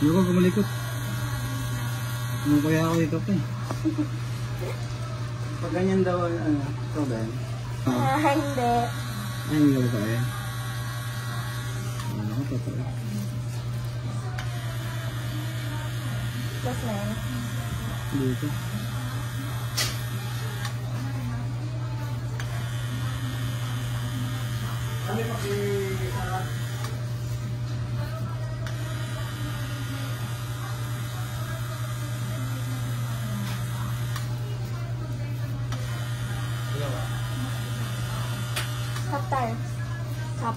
Hindi ko kumalikot. Ano kaya ako ito pa eh. Pag ganyan daw, ano, ito ba yan? Ah, Ah, hindi. ay, hindi ko kaya. Ano ko totoo. Plus na yun. Dito. 他带他。